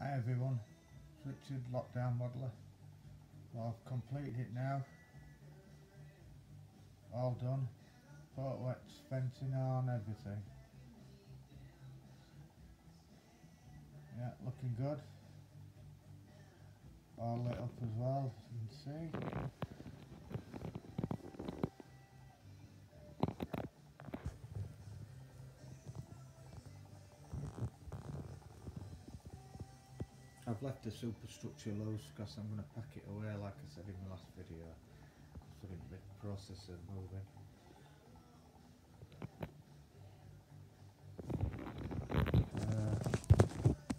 Hi everyone, it's Richard Lockdown Modeler. Well, I've completed it now. All done. Photo etch, fencing on, everything. Yeah, looking good. All lit up as well, as you can see. I've left the superstructure loose because I'm going to pack it away like I said in the last video. So in the process of moving. Uh,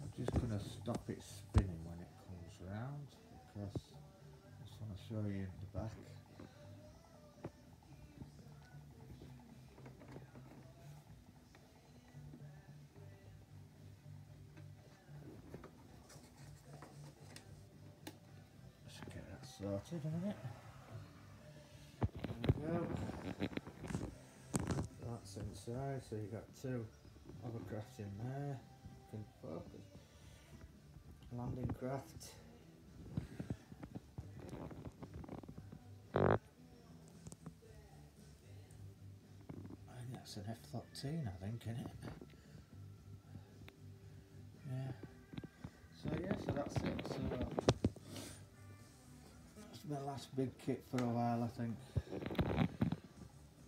I'm just going to stop it spinning when it comes round because I just want to show you in the back. Minute. There we go. That's inside, so you've got two other hovercraft in there. Can focus. Landing craft. Think that's an F-13, I think, isn't it? Yeah. So yeah, so that's it. So my last big kit for a while, I think.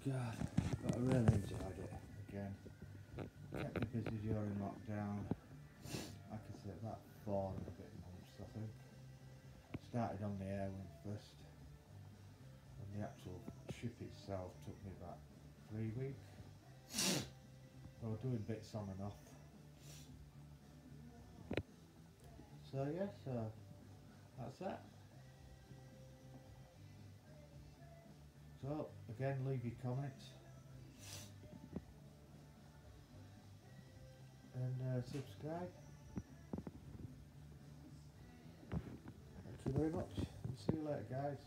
God, but I really enjoyed it again. Kept me busy during lockdown. I said, about four and a bit months, I think. Started on the airwing first, and the actual ship itself took me about three weeks. I was doing bits on and off. So yeah, so that's that. So again, leave your comments and uh, subscribe. Thank you very much. See you later, guys.